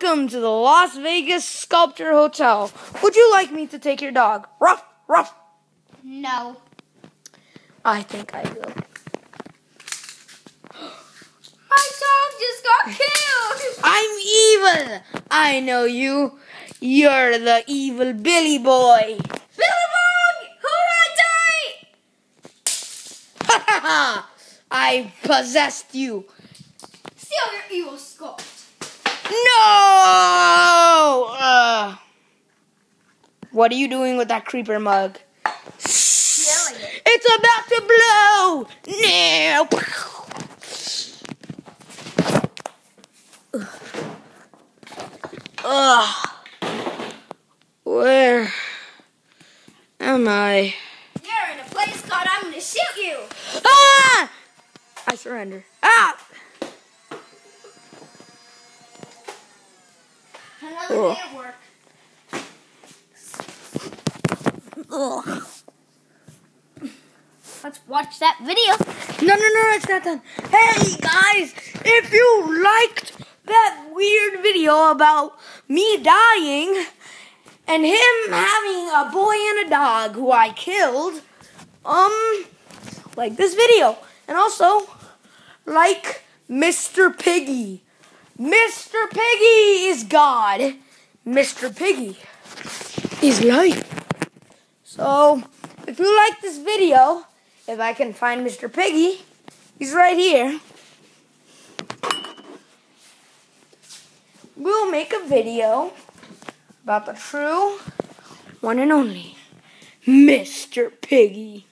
Welcome to the Las Vegas Sculpture Hotel. Would you like me to take your dog? Ruff, ruff. No. I think I will. My dog just got killed. I'm evil. I know you. You're the evil Billy boy. Billabong, who Ha ha ha! I possessed you. Steal your evil sculpt. No! What are you doing with that creeper mug? Killing it. It's about to blow! No! Ugh. Where am I? You're in a place called I'm gonna shoot you. Ah! I surrender. Ah! Another Ugh. day at work. Ugh. Let's watch that video. No, no, no, it's not done. Hey, guys, if you liked that weird video about me dying and him having a boy and a dog who I killed, um, like this video. And also, like Mr. Piggy. Mr. Piggy is God. Mr. Piggy is life. So, if you like this video, if I can find Mr. Piggy, he's right here. We'll make a video about the true one and only Mr. Piggy.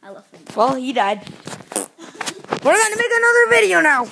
I love him. Well, he died. We're gonna make another video now.